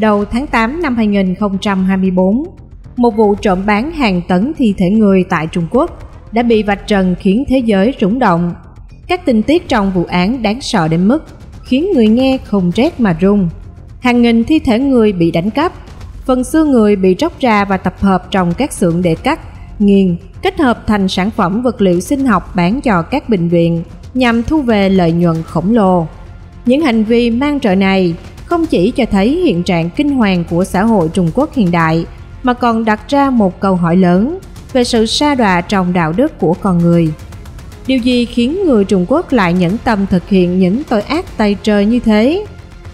Đầu tháng 8 năm 2024, một vụ trộm bán hàng tấn thi thể người tại Trung Quốc đã bị vạch trần khiến thế giới rúng động. Các tình tiết trong vụ án đáng sợ đến mức khiến người nghe không rét mà run. Hàng nghìn thi thể người bị đánh cắp, phần xương người bị tróc ra và tập hợp trong các xưởng để cắt, nghiền, kết hợp thành sản phẩm vật liệu sinh học bán cho các bệnh viện nhằm thu về lợi nhuận khổng lồ. Những hành vi mang trợ này không chỉ cho thấy hiện trạng kinh hoàng của xã hội Trung Quốc hiện đại mà còn đặt ra một câu hỏi lớn về sự sa đọa trong đạo đức của con người. Điều gì khiến người Trung Quốc lại nhẫn tâm thực hiện những tội ác tay trời như thế?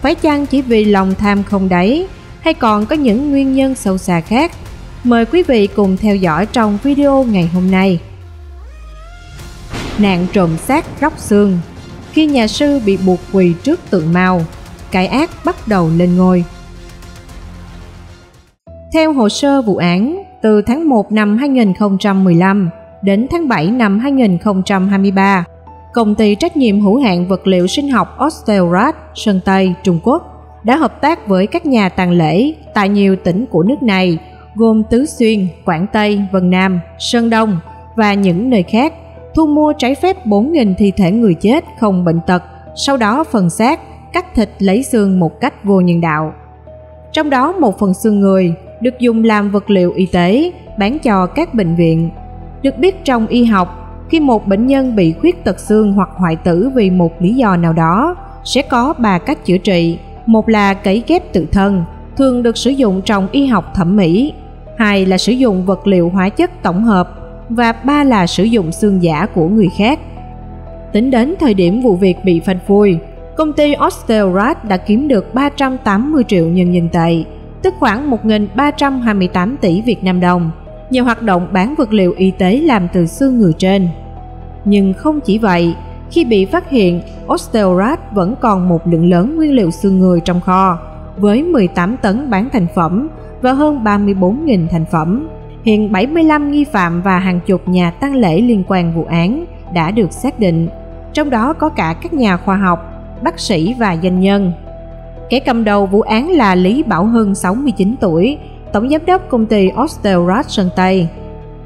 Phải chăng chỉ vì lòng tham không đáy hay còn có những nguyên nhân sâu xa khác? Mời quý vị cùng theo dõi trong video ngày hôm nay. Nạn trộm xác róc xương Khi nhà sư bị buộc quỳ trước tượng mao, cái ác bắt đầu lên ngôi. Theo hồ sơ vụ án, từ tháng 1 năm 2015 đến tháng 7 năm 2023, công ty trách nhiệm hữu hạn vật liệu sinh học Ostelrad, Sơn Tây, Trung Quốc đã hợp tác với các nhà tàng lễ tại nhiều tỉnh của nước này gồm Tứ Xuyên, Quảng Tây, Vân Nam, Sơn Đông và những nơi khác thu mua trái phép 4.000 thi thể người chết không bệnh tật, sau đó phần xác, cắt thịt lấy xương một cách vô nhân đạo. Trong đó một phần xương người được dùng làm vật liệu y tế bán cho các bệnh viện. Được biết trong y học, khi một bệnh nhân bị khuyết tật xương hoặc hoại tử vì một lý do nào đó, sẽ có ba cách chữa trị. Một là cấy ghép tự thân, thường được sử dụng trong y học thẩm mỹ. Hai là sử dụng vật liệu hóa chất tổng hợp và ba là sử dụng xương giả của người khác. Tính đến thời điểm vụ việc bị phanh phui, công ty Ostelrad đã kiếm được 380 triệu nhân dân tệ, tức khoảng 1.328 tỷ Việt Nam đồng, nhờ hoạt động bán vật liệu y tế làm từ xương người trên. Nhưng không chỉ vậy, khi bị phát hiện, Ostelrad vẫn còn một lượng lớn nguyên liệu xương người trong kho, với 18 tấn bán thành phẩm và hơn 34.000 thành phẩm. Hiện 75 nghi phạm và hàng chục nhà tăng lễ liên quan vụ án đã được xác định, trong đó có cả các nhà khoa học, bác sĩ và doanh nhân. Kẻ cầm đầu vụ án là Lý Bảo Hưng 69 tuổi, tổng giám đốc công ty Ostelrad Sơn Tây.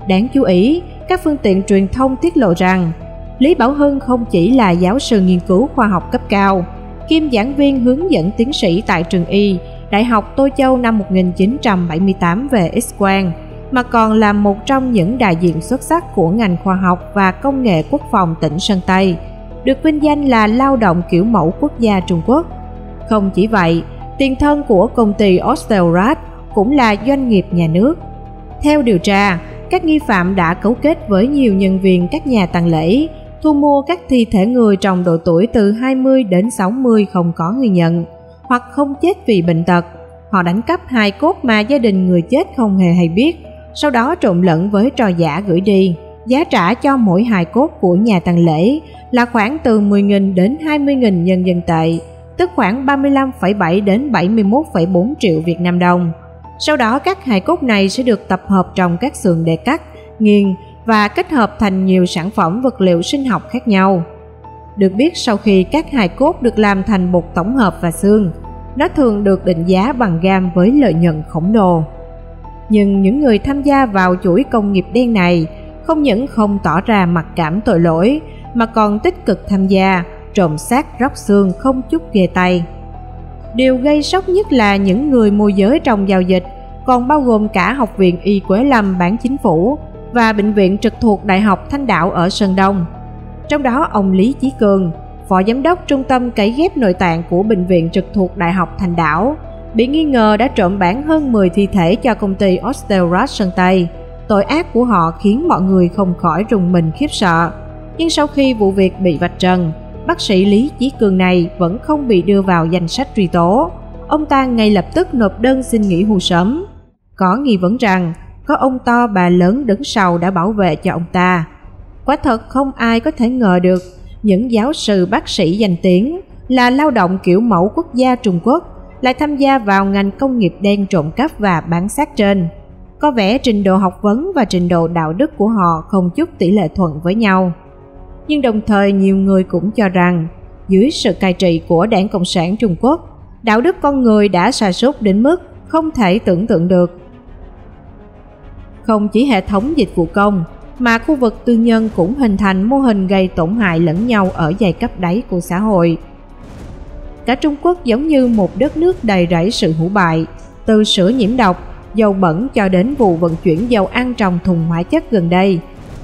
Đáng chú ý, các phương tiện truyền thông tiết lộ rằng Lý Bảo Hưng không chỉ là giáo sư nghiên cứu khoa học cấp cao, kiêm giảng viên hướng dẫn tiến sĩ tại trường Y, Đại học Tô Châu năm 1978 về X-quang, mà còn là một trong những đại diện xuất sắc của ngành khoa học và công nghệ quốc phòng tỉnh Sơn Tây, được vinh danh là lao động kiểu mẫu quốc gia Trung Quốc. Không chỉ vậy, tiền thân của công ty Ostelrad cũng là doanh nghiệp nhà nước. Theo điều tra, các nghi phạm đã cấu kết với nhiều nhân viên các nhà tang lễ, thu mua các thi thể người trong độ tuổi từ 20 đến 60 không có người nhận, hoặc không chết vì bệnh tật. Họ đánh cắp hài cốt mà gia đình người chết không hề hay biết, sau đó trộn lẫn với trò giả gửi đi. Giá trả cho mỗi hài cốt của nhà tang lễ là khoảng từ 10.000 đến 20.000 nhân dân tệ, tức khoảng 35,7 đến 71,4 triệu Việt Nam đồng. Sau đó các hài cốt này sẽ được tập hợp trong các xưởng để cắt, nghiền và kết hợp thành nhiều sản phẩm vật liệu sinh học khác nhau. Được biết sau khi các hài cốt được làm thành bột tổng hợp và xương, nó thường được định giá bằng gam với lợi nhuận khổng lồ. Nhưng những người tham gia vào chuỗi công nghiệp đen này không những không tỏ ra mặc cảm tội lỗi mà còn tích cực tham gia trộm xác róc xương không chút ghê tay. Điều gây sốc nhất là những người môi giới trong giao dịch còn bao gồm cả Học viện Y Quế Lâm bán chính phủ và Bệnh viện trực thuộc Đại học Thanh Đạo ở Sơn Đông. Trong đó ông Lý Chí Cường, Phó Giám đốc Trung tâm Cấy ghép nội tạng của Bệnh viện trực thuộc Đại học Thanh Đảo, bị nghi ngờ đã trộm bán hơn 10 thi thể cho công ty Ostelrad Sơn Tây. Tội ác của họ khiến mọi người không khỏi rùng mình khiếp sợ. Nhưng sau khi vụ việc bị vạch trần, bác sĩ Lý Chí Cường này vẫn không bị đưa vào danh sách truy tố. Ông ta ngay lập tức nộp đơn xin nghỉ hưu sớm. Có nghi vấn rằng có ông to bà lớn đứng sau đã bảo vệ cho ông ta. Quả thật không ai có thể ngờ được những giáo sư bác sĩ danh tiếng là lao động kiểu mẫu quốc gia Trung Quốc lại tham gia vào ngành công nghiệp đen trộm cắp và bán xác trên. Có vẻ trình độ học vấn và trình độ đạo đức của họ không chút tỷ lệ thuận với nhau. Nhưng đồng thời nhiều người cũng cho rằng dưới sự cai trị của đảng Cộng sản Trung Quốc, đạo đức con người đã sa sút đến mức không thể tưởng tượng được. Không chỉ hệ thống dịch vụ công, mà khu vực tư nhân cũng hình thành mô hình gây tổn hại lẫn nhau ở giai cấp đáy của xã hội. Cả Trung Quốc giống như một đất nước đầy rẫy sự hủ bại, từ sữa nhiễm độc, dầu bẩn cho đến vụ vận chuyển dầu ăn trong thùng hóa chất gần đây.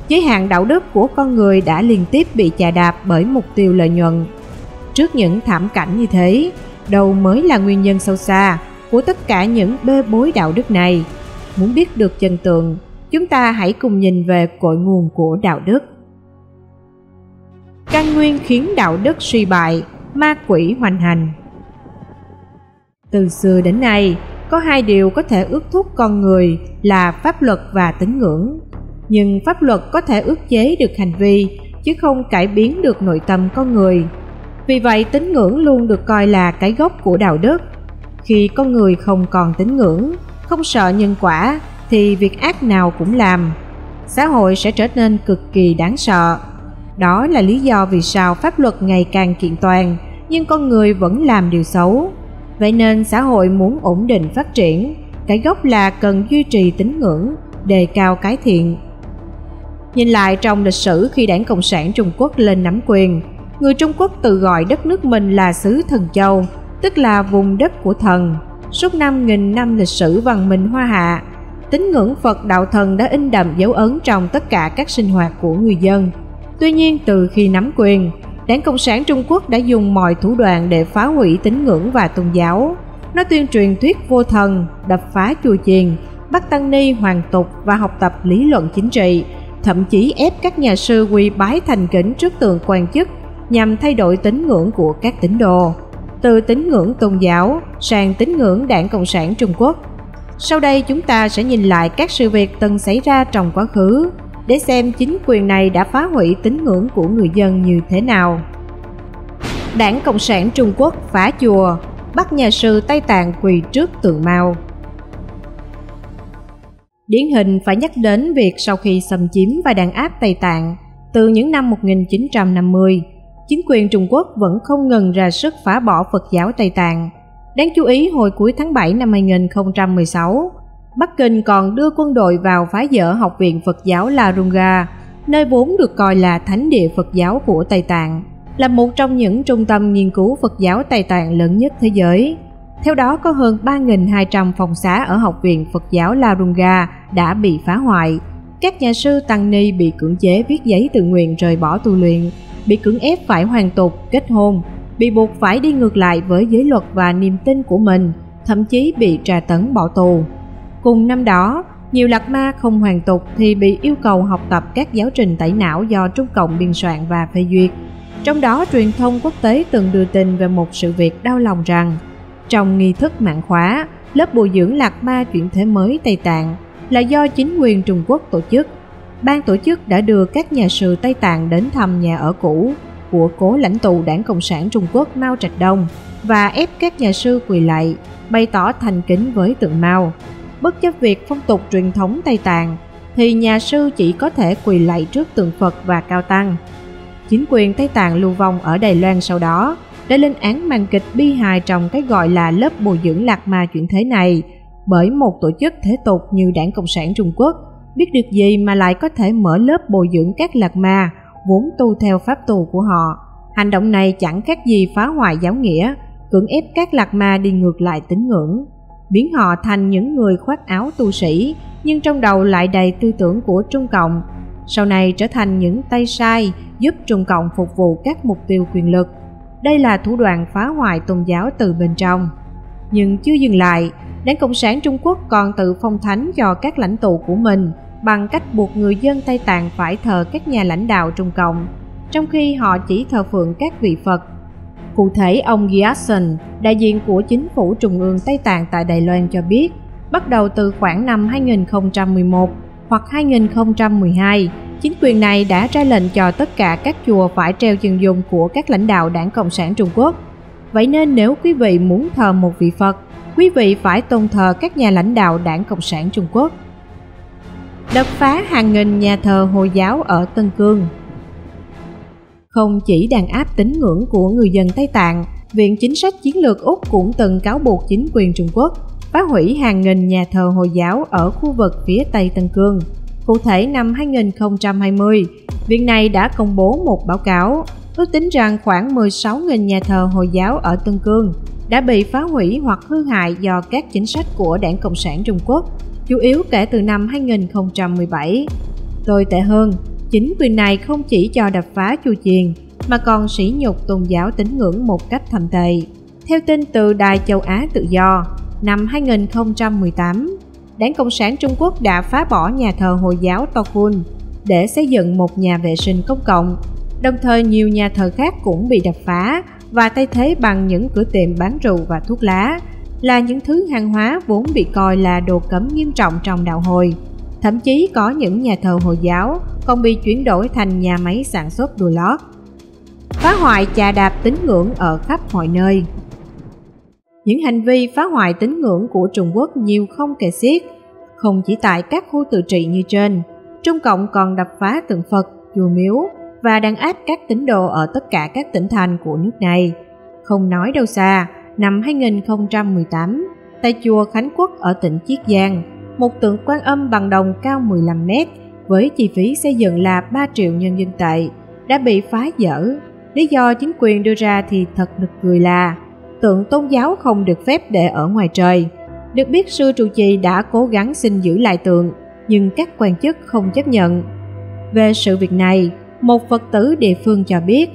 Giới hạn đạo đức của con người đã liên tiếp bị chà đạp bởi mục tiêu lợi nhuận. Trước những thảm cảnh như thế, đâu mới là nguyên nhân sâu xa của tất cả những bê bối đạo đức này? Muốn biết được chân tường, chúng ta hãy cùng nhìn về cội nguồn của đạo đức. Căn nguyên khiến đạo đức suy bại, ma quỷ hoành hành. Từ xưa đến nay, có hai điều có thể ước thúc con người là pháp luật và tín ngưỡng. Nhưng pháp luật có thể ước chế được hành vi, chứ không cải biến được nội tâm con người. Vì vậy tín ngưỡng luôn được coi là cái gốc của đạo đức. Khi con người không còn tín ngưỡng, không sợ nhân quả, thì việc ác nào cũng làm. Xã hội sẽ trở nên cực kỳ đáng sợ. Đó là lý do vì sao pháp luật ngày càng kiện toàn, nhưng con người vẫn làm điều xấu. Vậy nên xã hội muốn ổn định phát triển, cái gốc là cần duy trì tín ngưỡng, đề cao cái thiện. Nhìn lại trong lịch sử khi đảng Cộng sản Trung Quốc lên nắm quyền, người Trung Quốc tự gọi đất nước mình là xứ Thần Châu, tức là vùng đất của thần. Suốt năm nghìn năm lịch sử văn minh hoa hạ, tín ngưỡng Phật đạo thần đã in đậm dấu ấn trong tất cả các sinh hoạt của người dân. Tuy nhiên từ khi nắm quyền, Đảng Cộng sản Trung Quốc đã dùng mọi thủ đoạn để phá hủy tín ngưỡng và tôn giáo. Nó tuyên truyền thuyết vô thần, đập phá chùa chiền, bắt tăng ni hoàn tục và học tập lý luận chính trị, thậm chí ép các nhà sư quy bái thành kính trước tượng quan chức nhằm thay đổi tín ngưỡng của các tín đồ, từ tín ngưỡng tôn giáo sang tín ngưỡng Đảng Cộng sản Trung Quốc. Sau đây chúng ta sẽ nhìn lại các sự việc từng xảy ra trong quá khứ để xem chính quyền này đã phá hủy tín ngưỡng của người dân như thế nào. Đảng Cộng sản Trung Quốc phá chùa, bắt nhà sư Tây Tạng quỳ trước tượng Mao. Điển hình phải nhắc đến việc sau khi xâm chiếm và đàn áp Tây Tạng từ những năm 1950, chính quyền Trung Quốc vẫn không ngừng ra sức phá bỏ Phật giáo Tây Tạng. Đáng chú ý hồi cuối tháng 7 năm 2016, Bắc Kinh còn đưa quân đội vào phá dỡ Học viện Phật giáo La Runga, nơi vốn được coi là thánh địa Phật giáo của Tây Tạng, là một trong những trung tâm nghiên cứu Phật giáo Tây Tạng lớn nhất thế giới. Theo đó có hơn 3.200 phòng xá ở Học viện Phật giáo La Runga đã bị phá hoại. Các nhà sư Tăng Ni bị cưỡng chế viết giấy tự nguyện rời bỏ tu luyện, bị cưỡng ép phải hoàn tục, kết hôn, bị buộc phải đi ngược lại với giới luật và niềm tin của mình, thậm chí bị tra tấn bỏ tù. Cùng năm đó, nhiều lạc ma không hoàn tục thì bị yêu cầu học tập các giáo trình tẩy não do Trung Cộng biên soạn và phê duyệt. Trong đó, truyền thông quốc tế từng đưa tin về một sự việc đau lòng rằng trong nghi thức mạng khóa, lớp bồi dưỡng lạc ma chuyển thế mới Tây Tạng là do chính quyền Trung Quốc tổ chức. Ban tổ chức đã đưa các nhà sư Tây Tạng đến thăm nhà ở cũ của cố lãnh tụ đảng Cộng sản Trung Quốc Mao Trạch Đông và ép các nhà sư quỳ lạy, bày tỏ thành kính với tượng Mao bất chấp việc phong tục truyền thống Tây Tạng, thì nhà sư chỉ có thể quỳ lạy trước tượng Phật và cao tăng. Chính quyền Tây Tạng lưu vong ở Đài Loan sau đó đã lên án màn kịch bi hài trong cái gọi là lớp bồi dưỡng lạc ma chuyển thế này bởi một tổ chức thế tục như Đảng Cộng sản Trung Quốc biết được gì mà lại có thể mở lớp bồi dưỡng các lạc ma vốn tu theo pháp tù của họ. Hành động này chẳng khác gì phá hoại giáo nghĩa, cưỡng ép các lạc ma đi ngược lại tín ngưỡng biến họ thành những người khoác áo tu sĩ nhưng trong đầu lại đầy tư tưởng của Trung Cộng, sau này trở thành những tay sai giúp Trung Cộng phục vụ các mục tiêu quyền lực. Đây là thủ đoạn phá hoại tôn giáo từ bên trong. Nhưng chưa dừng lại, Đảng Cộng sản Trung Quốc còn tự phong thánh cho các lãnh tụ của mình bằng cách buộc người dân Tây Tạng phải thờ các nhà lãnh đạo Trung Cộng, trong khi họ chỉ thờ phượng các vị Phật Cụ thể, ông Gyatson, đại diện của chính phủ Trung ương Tây Tạng tại Đài Loan cho biết, bắt đầu từ khoảng năm 2011 hoặc 2012, chính quyền này đã ra lệnh cho tất cả các chùa phải treo chân dung của các lãnh đạo đảng Cộng sản Trung Quốc. Vậy nên nếu quý vị muốn thờ một vị Phật, quý vị phải tôn thờ các nhà lãnh đạo đảng Cộng sản Trung Quốc. Đập phá hàng nghìn nhà thờ Hồi giáo ở Tân Cương không chỉ đàn áp tín ngưỡng của người dân Tây Tạng, Viện Chính sách Chiến lược Úc cũng từng cáo buộc chính quyền Trung Quốc phá hủy hàng nghìn nhà thờ Hồi giáo ở khu vực phía Tây Tân Cương. Cụ thể năm 2020, viện này đã công bố một báo cáo ước tính rằng khoảng 16.000 nhà thờ Hồi giáo ở Tân Cương đã bị phá hủy hoặc hư hại do các chính sách của Đảng Cộng sản Trung Quốc, chủ yếu kể từ năm 2017. Tồi tệ hơn, chính quyền này không chỉ cho đập phá chùa chiền mà còn sỉ nhục tôn giáo tín ngưỡng một cách thầm tệ. Theo tin từ Đài Châu Á Tự Do, năm 2018, Đảng Cộng sản Trung Quốc đã phá bỏ nhà thờ Hồi giáo Tokun để xây dựng một nhà vệ sinh công cộng. Đồng thời nhiều nhà thờ khác cũng bị đập phá và thay thế bằng những cửa tiệm bán rượu và thuốc lá, là những thứ hàng hóa vốn bị coi là đồ cấm nghiêm trọng trong đạo hồi. Thậm chí có những nhà thờ Hồi giáo còn bị chuyển đổi thành nhà máy sản xuất đồ lót. Phá hoại trà đạp tín ngưỡng ở khắp mọi nơi những hành vi phá hoại tín ngưỡng của Trung Quốc nhiều không kể xiết, không chỉ tại các khu tự trị như trên, Trung Cộng còn đập phá tượng Phật, chùa miếu và đàn áp các tín đồ ở tất cả các tỉnh thành của nước này. Không nói đâu xa, năm 2018, tại chùa Khánh Quốc ở tỉnh Chiết Giang, một tượng quan âm bằng đồng cao 15 mét với chi phí xây dựng là 3 triệu nhân dân tệ đã bị phá dở. Lý do chính quyền đưa ra thì thật nực cười là tượng tôn giáo không được phép để ở ngoài trời. Được biết sư trụ trì đã cố gắng xin giữ lại tượng, nhưng các quan chức không chấp nhận. Về sự việc này, một Phật tử địa phương cho biết,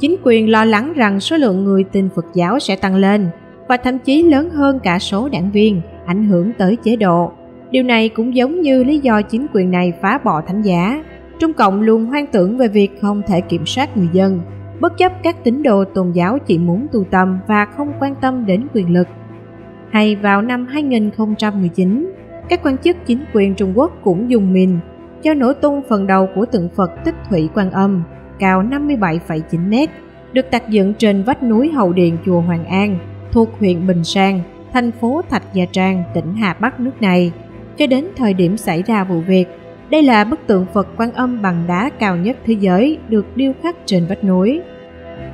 chính quyền lo lắng rằng số lượng người tin Phật giáo sẽ tăng lên và thậm chí lớn hơn cả số đảng viên, ảnh hưởng tới chế độ. Điều này cũng giống như lý do chính quyền này phá bỏ thánh giá. Trung Cộng luôn hoang tưởng về việc không thể kiểm soát người dân, bất chấp các tín đồ tôn giáo chỉ muốn tu tâm và không quan tâm đến quyền lực. Hay vào năm 2019, các quan chức chính quyền Trung Quốc cũng dùng mìn cho nổ tung phần đầu của tượng Phật Tích Thủy Quan Âm cao 57,9 mét, được đặt dựng trên vách núi hậu điện chùa Hoàng An, thuộc huyện Bình Sang, thành phố Thạch Gia Trang, tỉnh Hà Bắc nước này. Cho đến thời điểm xảy ra vụ việc, đây là bức tượng Phật Quan Âm bằng đá cao nhất thế giới được điêu khắc trên vách núi.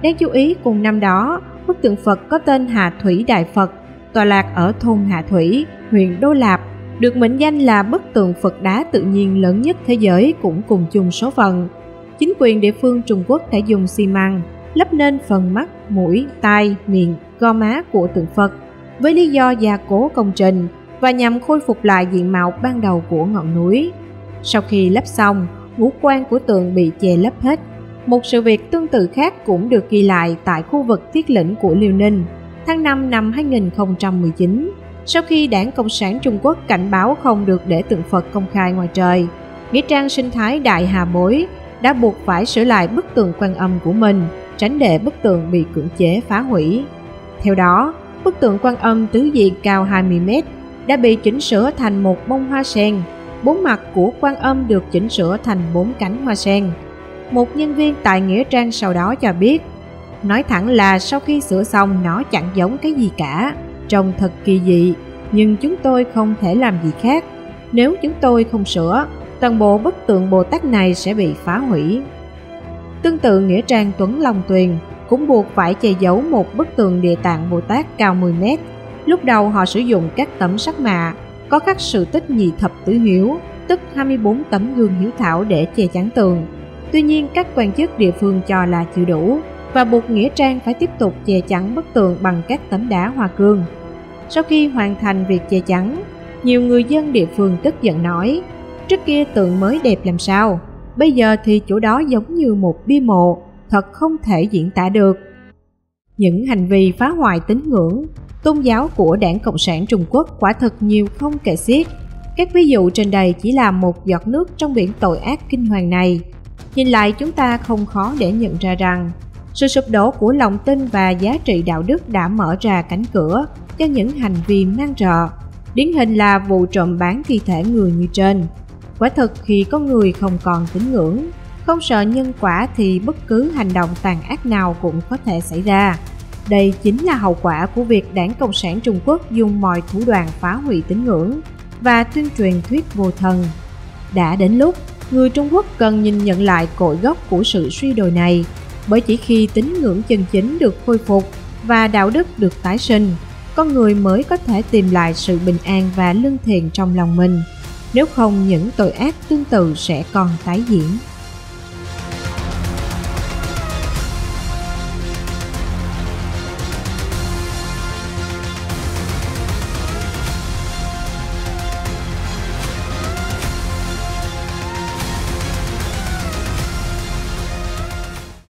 Đáng chú ý cùng năm đó, bức tượng Phật có tên Hà Thủy Đại Phật, tọa lạc ở thôn Hà Thủy, huyện Đô Lạp, được mệnh danh là bức tượng Phật đá tự nhiên lớn nhất thế giới cũng cùng chung số phận. Chính quyền địa phương Trung Quốc đã dùng xi măng lấp nên phần mắt, mũi, tai, miệng, gò má của tượng Phật với lý do gia cố công trình và nhằm khôi phục lại diện mạo ban đầu của ngọn núi. Sau khi lấp xong, ngũ quan của tượng bị che lấp hết. Một sự việc tương tự khác cũng được ghi lại tại khu vực thiết lĩnh của Liêu Ninh. Tháng 5 năm 2019, sau khi đảng Cộng sản Trung Quốc cảnh báo không được để tượng Phật công khai ngoài trời, Nghĩa trang sinh thái Đại Hà Bối đã buộc phải sửa lại bức tường quan âm của mình, tránh để bức tường bị cưỡng chế phá hủy. Theo đó, bức tượng quan âm tứ diện cao 20 mét đã bị chỉnh sửa thành một bông hoa sen bốn mặt của quan âm được chỉnh sửa thành bốn cánh hoa sen. Một nhân viên tại Nghĩa Trang sau đó cho biết, nói thẳng là sau khi sửa xong nó chẳng giống cái gì cả, trông thật kỳ dị, nhưng chúng tôi không thể làm gì khác. Nếu chúng tôi không sửa, toàn bộ bức tượng Bồ Tát này sẽ bị phá hủy. Tương tự Nghĩa Trang Tuấn Long Tuyền cũng buộc phải che giấu một bức tượng địa tạng Bồ Tát cao 10 mét. Lúc đầu họ sử dụng các tấm sắt mạ có khắc sự tích nhị thập tứ hiếu, tức 24 tấm gương hiếu thảo để che chắn tường. Tuy nhiên, các quan chức địa phương cho là chưa đủ và buộc Nghĩa Trang phải tiếp tục che chắn bức tường bằng các tấm đá hoa cương. Sau khi hoàn thành việc che chắn, nhiều người dân địa phương tức giận nói, trước kia tượng mới đẹp làm sao, bây giờ thì chỗ đó giống như một bia mộ, thật không thể diễn tả được. Những hành vi phá hoại tín ngưỡng, tôn giáo của đảng Cộng sản Trung Quốc quả thật nhiều không kể xiết. Các ví dụ trên đây chỉ là một giọt nước trong biển tội ác kinh hoàng này. Nhìn lại chúng ta không khó để nhận ra rằng sự sụp đổ của lòng tin và giá trị đạo đức đã mở ra cánh cửa cho những hành vi mang rợ. Điển hình là vụ trộm bán thi thể người như trên. Quả thật khi có người không còn tín ngưỡng, không sợ nhân quả thì bất cứ hành động tàn ác nào cũng có thể xảy ra. Đây chính là hậu quả của việc đảng Cộng sản Trung Quốc dùng mọi thủ đoạn phá hủy tín ngưỡng và tuyên truyền thuyết vô thần. Đã đến lúc, người Trung Quốc cần nhìn nhận lại cội gốc của sự suy đồi này, bởi chỉ khi tín ngưỡng chân chính được khôi phục và đạo đức được tái sinh, con người mới có thể tìm lại sự bình an và lương thiện trong lòng mình. Nếu không những tội ác tương tự sẽ còn tái diễn.